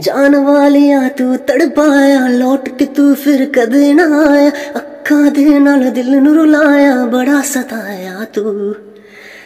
ਜਾਨ ਵਾਲਿਆ ਤੂੰ ਤੜਪਾਇਆ, ਲੌਟ ਕੇ ਤੂੰ ਫਿਰ ਕਦੇ ਨਾ ਆਇਆ। ਅੱਖਾਂ ਦੇ ਨਾਲ ਦਿਲ ਨੂੰ ਰੁਲਾਇਆ, ਬੜਾ ਸਤਾਇਆ ਤੂੰ।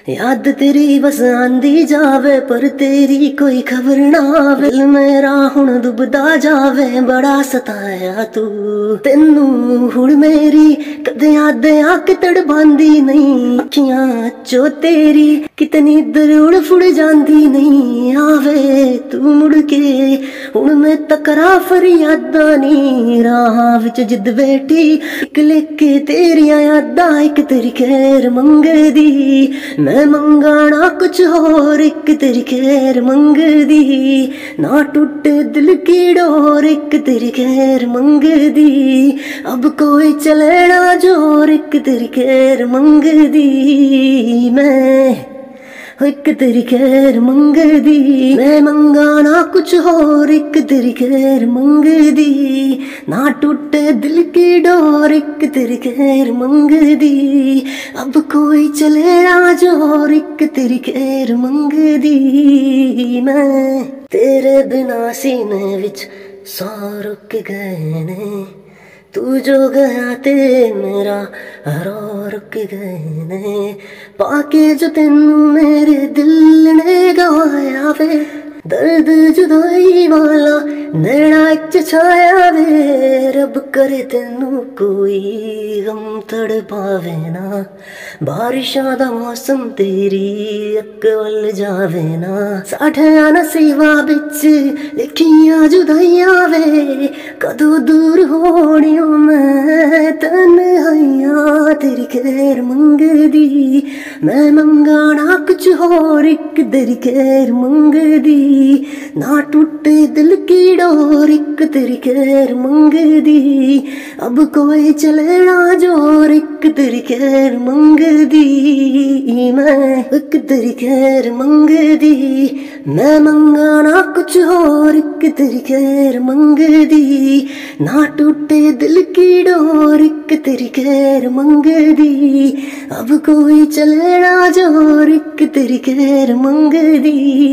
ਯਾਦ ਤੇਰੀ ਬਸ ਆਂਦੀ ਜਾਵੇ, ਪਰ ਤੇਰੀ ਕੋਈ ਖਬਰ ਨਾ ਆਵੇ। ਮੇਰਾ ਹੁਣ ਡੁੱਬਦਾ ਜਾਵੇ, ਬੜਾ ਸਤਾਇਆ ਤੂੰ। ਤੈਨੂੰ ਹੁਣ ਮੇਰੀ ਕਦੇ ਯਾਦ ਆ ਕੇ ਤੜਪਾਂਦੀ ਨਹੀਂ। ਅੱਖੀਆਂ ਚੋ ਤੇਰੀ ਕਿਤਨੀ ਦਰੂੜ ਫੁੜ ਜਾਂਦੀ ਨਹੀਂ। ਆਵੇ ਤੂੰ ਮੁੜ ਕੇ ਹੁਣ ਮੈਂ ਤਕਰਾ ਫਰਿਆਦਾਂ ਨੀ ਰਾਹਾਂ ਵਿੱਚ ਜਿੱਦ ਬੈਠੀ। ਇੱਕ ਕੇ ਤੇਰੀਆਂ ਯਾਦਾਂ, ਇੱਕ ਤੇਰੀ ਖੈਰ ਮੰਗਦੀ। ਮੈਂ ਮੰਗਣਾ ਕੁਝ ਹੋਰ, ਇੱਕ ਤੇਰੀ ਖੈਰ ਮੰਗਦੀ। ਨਾ ਟੁੱਟੇ ਦਿਲ ਕੀ ਡੋਰ, ਇੱਕ ਤੇਰੀ ਖੈਰ ਮੰਗਦੀ। ਅਬ ਕੋਈ ਚਲਣਾ ਜੋਰ, ਇੱਕ ਤੇਰੀ ਖੈਰ ਮੰਗਦੀ। ਮੈਂ ਇੱਕ ਤੇਰੀ ਖੈਰ ਮੰਗਦੀ ਮੈਂ ਮੰਗਾਣਾ ਕੁਝ ਹੋਰ ਇੱਕ ਤੇਰੀ ਖੈਰ ਮੰਗਦੀ ਨਾ ਟੁੱਟੇ ਦਿਲ ਕੀ ਡੋਰ ਇੱਕ ਤੇਰੀ ਖੈਰ ਮੰਗਦੀ ਅਬ ਕੋਈ ਚਲੇ ਨਾ ਜੋਰ ਇੱਕ ਤੇਰੀ ਖੈਰ ਮੰਗਦੀ ਮੈਂ ਤੇਰੇ ਬਿਨਾ ਸੀਨੇ ਵਿੱਚ ਸਾਹ ਰੁਕ ਗਏ ਨੇ ਤੂੰ ਜੋ ਗਿਆ ਤੇ ਮੇਰਾ ਰੋ ਰੁਕ ਗਏ ਨੇ ਪਾਕੇ ਜੋ ਤੈਨੂੰ ਮੇਰੇ ਦਿਲ ਨੇ ਗਵਾਇਆ ਵੇ ਦਰਦ ਜੁਦਾਈ ਵਾਲਾ ਨੇੜਾ ਇੱਕ ਛਾਇਆ ਵੇ ਕਰੇ ਤੈਨੂੰ ਕੋਈ ਗਮ ਤੜ ਪਾਵੇ ਨਾ। ਬਾਰਿਸ਼ਾਂ ਦਾ ਮੌਸਮ ਤੇਰੀ ਅੱਖ ਵੱਲ ਜਾਵੇ ਨਾ। ਸਾਠਿਆਂ ਨਸੀਬਾਂ ਵਿੱਚ ਲਿਖੀਆਂ ਜੁਦਾਈਆਂ ਵੇ। ਕਦੋਂ ਦੂਰ ਹੋਣਿਓ ਮੈਂ ਤਨਹਾਈਆਂ ਤੇਰੀ ਖੈਰ ਮੰਗਦੀ। ਮੈਂ ਮੰਗਾਣਾ ਕੁਝ ਹੋਰ ਇੱਕ ਤੇਰੀ ਖੈਰ ਮੰਗਦੀ। ਨਾ ਟੁੱਟੇ ਦਿਲ ਕੀ ਡੋਰ ਇੱਕ ਤੇਰੀ ਖੈਰ ਮੰਗਦੀ। ਅਬ ਕੋਈ ਚਲਣਾ ਜੋਰ ਇੱਕ ਤੇਰੀ ਖੈਰ ਮੰਗਦੀ ਮੈਂ ਇੱਕ ਤੇਰੀ ਖੈਰ ਮੰਗਦੀ ਮੈਂ ਮੰਗਣਾ ਕੁਝ ਹੋਰ ਇੱਕ ਤੇਰੀ ਖੈਰ ਮੰਗਦੀ ਨਾ ਟੁੱਟੇ ਦਿਲ ਕੀ ਡੋਰ ਇੱਕ ਤੇਰੀ ਖੈਰ ਮੰਗਦੀ ਅਬ ਕੋਈ ਚਲਣਾ ਜੋਰ ਇੱਕ ਤੇਰੀ ਖੈਰ ਮੰਗਦੀ